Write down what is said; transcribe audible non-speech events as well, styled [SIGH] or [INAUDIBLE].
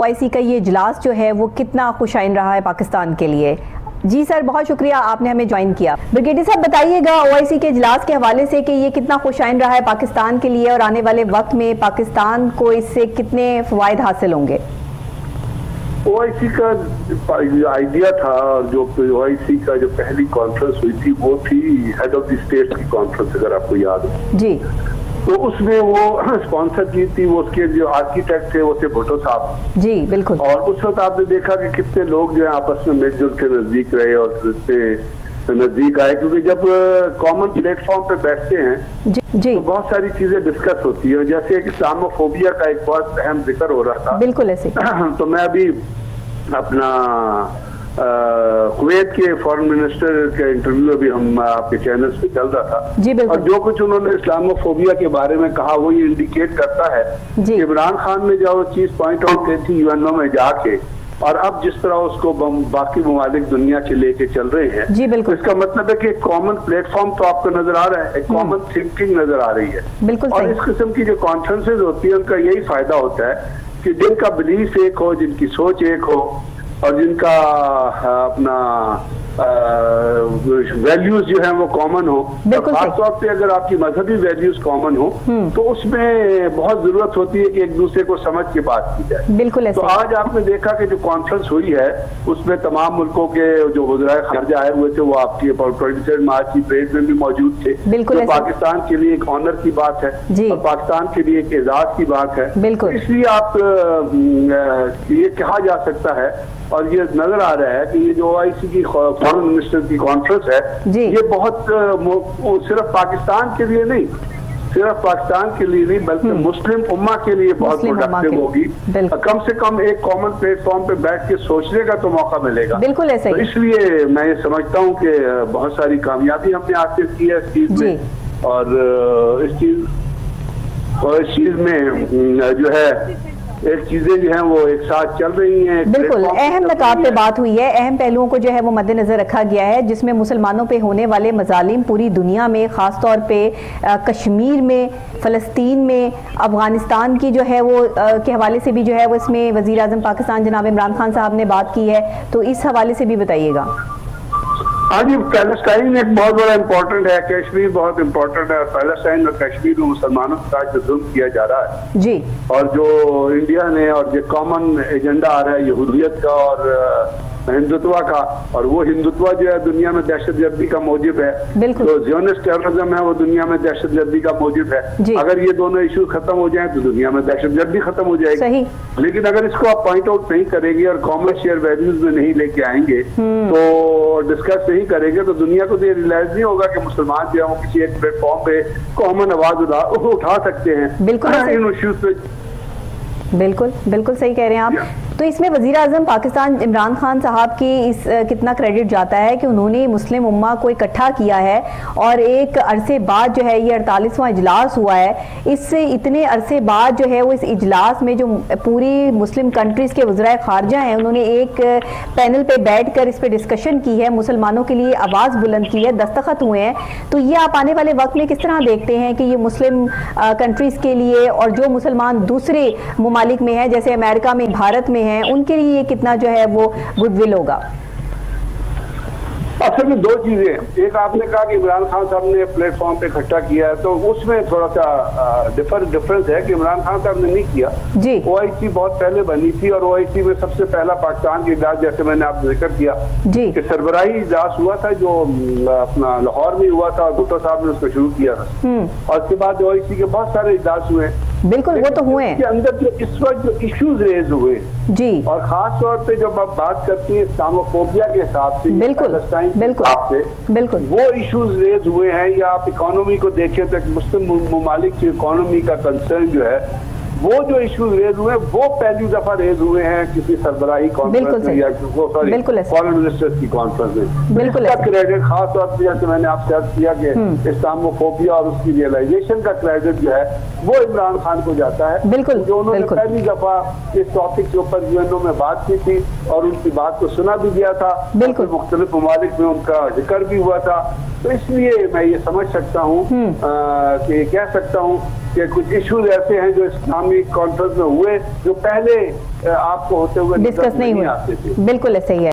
OIC का ये इजलास जो है वो कितना खुशाइन रहा है पाकिस्तान के लिए। जी सर बहुत शुक्रिया आपने हमें ज्वाइन किया। ब्रिगेडियर साहब बताइएगा ओआईसी के इजलास के हवाले से कि ये कितना खुशाइन रहा है पाकिस्तान के लिए और आने वाले वक्त में पाकिस्तान को इससे कितने फायद हासिल होंगे? ओआईसी का आइडिया था जो ओआईसी का जो पहली कॉन्फ्रेंस हुई थी वो थी हेड ऑफ़ द स्टेट की कॉन्फ्रेंस अगर आपको याद हो। जी। तो उसमें वो स्पॉन्सर की थी वो उसके जो आर्किटेक्ट थे वो थे भुट्टो साहब। जी बिल्कुल। और उस वक्त आपने देखा कि कितने लोग जो है आपस में मिलजुल के नज़दीक रहे और इससे नज़दीक आए क्योंकि जब कॉमन प्लेटफॉर्म पे बैठते हैं जी जी। तो बहुत सारी चीज़ें डिस्कस होती है। जैसे एक इस्लामोफोबिया का एक बहुत अहम ज़िक्र हो रहा था। बिल्कुल ऐसे। [CLEARS THROAT] तो मैं अभी अपना कुवैत के फॉरेन मिनिस्टर का इंटरव्यू अभी हम आपके चैनल पे चल रहा था। जी बिल्कुल। और जो कुछ उन्होंने इस्लामोफोबिया के बारे में कहा वो ये इंडिकेट करता है। इमरान खान ने जो चीज़ पॉइंट आउट की थी यूएनओ में जाके और अब जिस तरह उसको बाकी ममालिक दुनिया के लेके चल रहे हैं जी, बिल्कुल। इसका मतलब है कि एक कॉमन प्लेटफॉर्म तो आपको नज़र आ रहा है एक कॉमन थिंकिंग नज़र आ रही है। बिल्कुल और इस किस्म की जो कॉन्फ्रेंसेज होती है उनका यही फ़ायदा होता है कि जिनका बिलीफ एक हो जिनकी सोच एक हो और जिनका अपना वैल्यूज़ जो है वो कॉमन हो। खासतौर पे अगर आपकी मजहबी वैल्यूज़ कॉमन हो तो उसमें बहुत ज़रूरत होती है कि एक दूसरे को समझ के बात की जाए। बिल्कुल तो आज आपने देखा कि जो कॉन्फ्रेंस हुई है उसमें तमाम मुल्कों के जो वजराए खारजा आए हुए थे वो आपकी ट्वेंटी सेवन मार्च की परेड में भी मौजूद थे। बिल्कुल तो पाकिस्तान के लिए एक ऑनर की बात है और पाकिस्तान के लिए एक एजाज की बात है। बिल्कुल। इसलिए आप ये कहा जा सकता है और ये नज़र आ रहा है कि ये जो ओआईसी की फॉरेन मिनिस्टर की कॉन्फ्रेंस है। ये बहुत सिर्फ़ पाकिस्तान के लिए नहीं सिर्फ़ पाकिस्तान के लिए नहीं बल्कि मुस्लिम उम्मा के लिए बहुत प्रोडक्टिव होगी। कम से कम एक कॉमन प्लेटफॉर्म पे बैठ के सोचने का तो मौका मिलेगा। बिल्कुल ऐसे तो इसलिए मैं ये समझता हूँ कि बहुत सारी कामयाबी हमने हासिल की है इस चीज़ में। और इस चीज़ और इस चीज़ में जो है चीज़ें जो हैं वो एक साथ चल रही हैं बिल्कुल अहम नकात पे बात हुई है अहम पहलुओं को जो है वो मद्देनजर रखा गया है जिसमें मुसलमानों पे होने वाले मजालिम पूरी दुनिया में ख़ास तौर पे कश्मीर में फ़लस्तीन में अफ़गानिस्तान की जो है वो अ, के हवाले से भी जो है वो इसमें वज़ीर अजम पाकिस्तान जनाब इमरान खान साहब ने बात की है तो इस हवाले से भी बताइएगा। हाँ जी पैलेस्टाइन एक बहुत बड़ा इम्पोर्टेंट है कश्मीर बहुत इम्पोर्टेंट है पैलेस्टाइन और कश्मीर में मुसलमानों के साथ जो जुल्म किया जा रहा है। जी। और जो इंडिया ने और जो कॉमन एजेंडा आ रहा है यहूदियत का और हिंदुत्व का और वो हिंदुत्व जो है दुनिया में दहशत गर्दी का मौजूद है। जो जियोनिस्ट टेररिज्म है वो दुनिया में दहशत गर्दी का मौजूद है। अगर ये दोनों इशू खत्म हो जाए तो दुनिया में दहशत गर्दी खत्म हो जाएगी। सही। लेकिन अगर इसको आप पॉइंट आउट नहीं करेंगे और कॉमन शेयर वैल्यूज़ में नहीं लेके आएँगे तो डिस्कस नहीं करेंगे तो दुनिया को तो ये रियलाइज़ नहीं होगा कि मुसलमान जो है वो किसी एक प्लेटफॉर्म पे कॉमन आवाज़ उठा उठा सकते हैं। बिल्कुल इन इश्यूज़ पे। बिल्कुल बिल्कुल सही कह रहे हैं आप। तो इसमें वज़ीर अजम पाकिस्तान इमरान खान साहब की इस कितना क्रेडिट जाता है कि उन्होंने मुस्लिम उम्मा को इकट्ठा किया है और एक अरसे बाद जो है ये अड़तालीसवां इजलास हुआ है। इससे इतने अरसे बाद जो है वो इस इजलास में जो पूरी मुस्लिम कंट्रीज़ के वज्राय खारजा हैं, उन्होंने एक पैनल पर बैठ कर इस पर डिस्कशन की है, मुसलमानों के लिए आवाज़ बुलंद की है, दस्तखत हुए हैं। तो ये आप आने वाले वक्त में किस तरह देखते हैं कि ये मुस्लिम कंट्रीज़ के लिए और जो मुसलमान दूसरे ममालिक में हैं, जैसे अमेरिका में, भारत में हैं उनके लिए ये कितना जो है वो गुडविल होगा? असल में दो चीज़ें हैं। एक आपने कहा कि इमरान खान साहब ने प्लेटफॉर्म पे इकट्ठा किया है तो उसमें थोड़ा सा डिफर डिफरेंस है कि इमरान खान साहब ने नहीं किया। जी। ओआईसी बहुत पहले बनी थी और ओआईसी में सबसे पहला पाकिस्तान की इजलास जैसे मैंने आपसे ज़िक्र किया जी। कि सरबराही इजलास हुआ था जो अपना लाहौर में हुआ था और भुट्टो साहब ने उसको शुरू किया था। हम्म। और उसके बाद ओआईसी के बहुत सारे इजलास हुए। बिल्कुल वो तो हुए हैं अंदर जो इस वक्त जो इश्यूज़ रेज हुए जी और खास तौर पे जब आप बात करते हैं इस्लामोफोबिया के हिसाब से बिल्कुल, बिल्कुल, आपसे से बिल्कुल। वो इश्यूज़ रेज हुए हैं या आप इकोनॉमी को देखें तो मुस्लिम ममालिक की इकोनॉमी का कंसर्न जो है वो जो इश्यूज़ रेज हुए हैं वो पहली दफ़ा रेज हुए हैं किसी सरबराही कॉन्फ्रेंस में या सॉरी। फॉरेन मिनिस्टर्स की कॉन्फ्रेंस में। बिल्कुल इसका क्रेडिट खास तौर पर जैसे मैंने आपसे अर्ज़ किया कि इस्लामोफोबिया और उसकी रियलाइजेशन का क्रेडिट जो है वो इमरान खान को जाता है। बिल्कुल, जो उन्होंने पहली दफ़ा इस टॉपिक के ऊपर यूएनओ में बात की थी और उनकी बात को सुना भी दिया था। बिल्कुल। मुख्तलिफ़ ममालिक में उनका ज़िक्र भी हुआ था। तो इसलिए मैं ये समझ सकता हूँ अ, कि कह सकता हूँ कि कुछ इश्यूज़ ऐसे हैं जो इस्लामिक कॉन्फ्रेंस में हुए जो पहले आपको होते हुए डिस्कस नहीं हुए। आते थे। बिल्कुल ऐसे ही है।